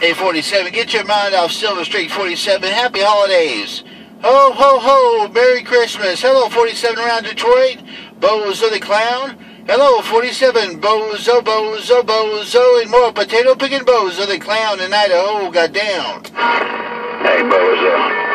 Hey, 47, get your mind off Silver Street, 47. Happy holidays. Ho, ho, ho. Merry Christmas. Hello, 47 around Detroit. Bozo the Clown. Hello, 47. Bozo, Bozo, Bozo, and more potato picking Bozo the Clown in Idaho got down. Hey, Bozo.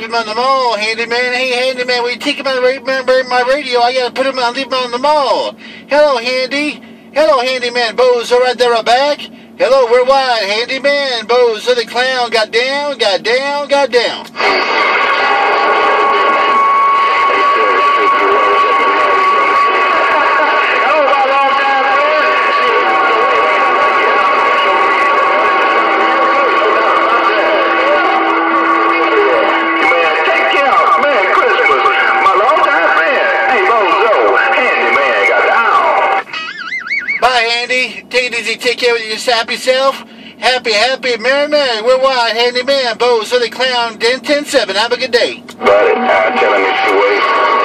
Leave him on the mall, handyman. Hey, handyman, will you take the ra- my radio? I gotta put him on, leave him on the mall. Hello, handy. Hello, handyman. Bozo right there, i back. Hello, we're wide, handyman. Bozo the clown got down, got down, got down. Bye, Handy. Take it easy. Take care of your happy self. Happy, happy, merry, merry. We're wide, handyman. Bozo the clown. 10, 10, 7. Have a good day. Buddy, I tell him it's the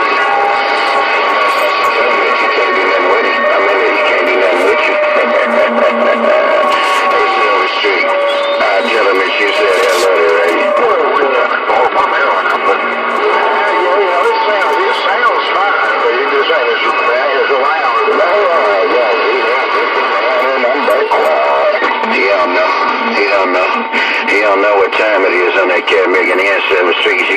He don't know. What time it is on that cat making the answer Street. You got to